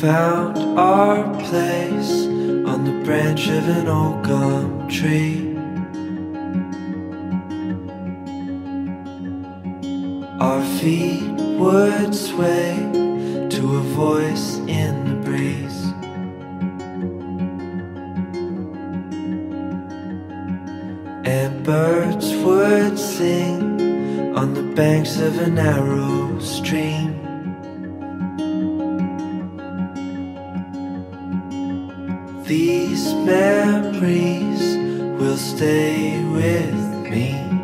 found our place on the branch of an old gum tree. Our feet would sway to a voice in the breeze. And birds would sing on the banks of a narrow stream. These memories will stay with me.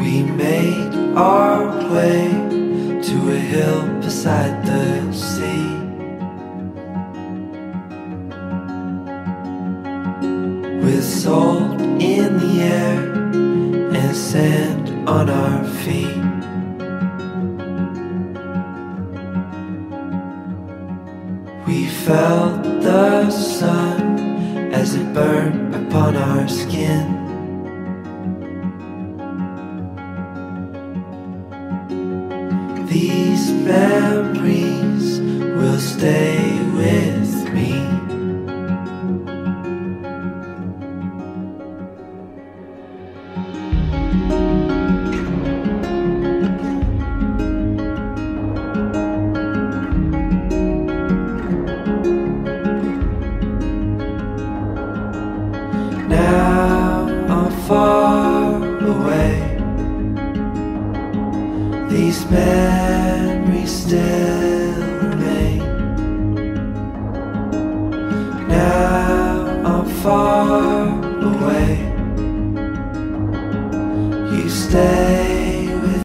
We made our way to a hill beside the sea. With salt in the air and sand on our feet. We felt the sun as it burned upon our skin. These memories memories still remain. Now I'm far away. You stay